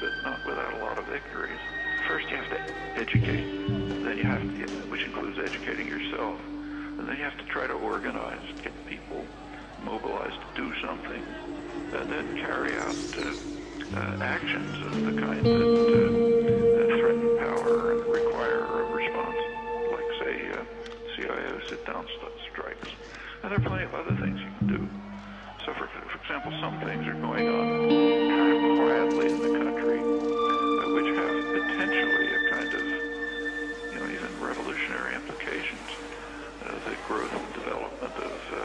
but not without a lot of victories. First, you have to educate, then you have to, which includes educating yourself, and then you have to try to organize, get people mobilized to do something, and then carry out uh, uh, actions of the kind that, uh, that threaten power and require a response, like, say, uh, CIO sit-down strikes. And there are plenty of other things you can do. So, for, for example, some things are going on implications. Uh, the growth and development of uh,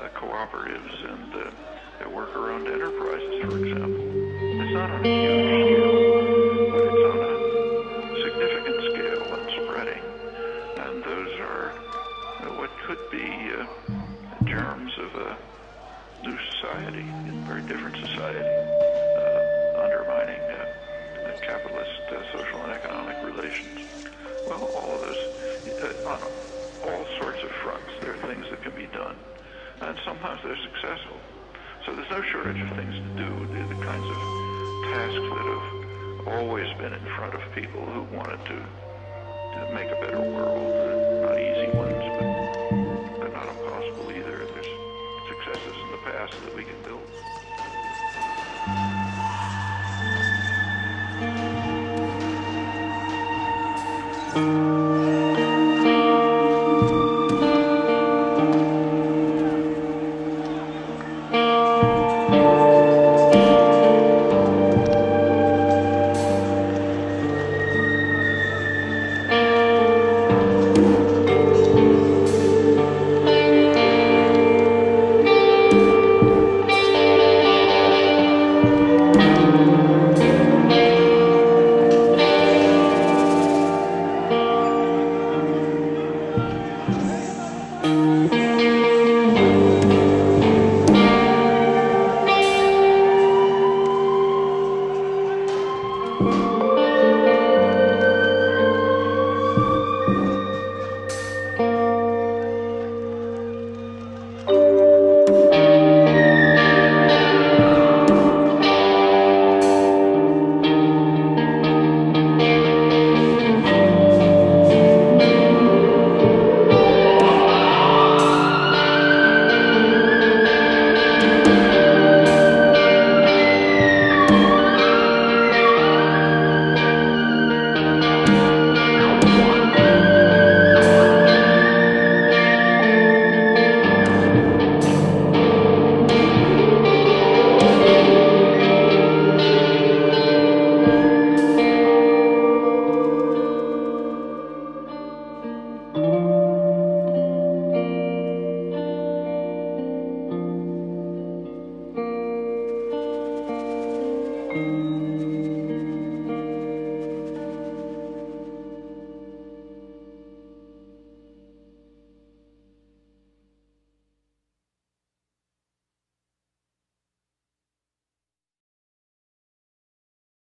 uh, cooperatives and worker-owned enterprises, for example. It's not on a huge scale, but it's on a significant scale and spreading. And those are what could be germs of a new society, a very different society, undermining uh, capitalist uh, social and economic relations. Well, all of those, uh, on all sorts of fronts, there are things that can be done. And sometimes they're successful. So there's no shortage of things to do. They're the kinds of tasks that have always been in front of people who wanted to, make a better world—not easy ones, but they're not impossible either. There's successes in the past that we can build.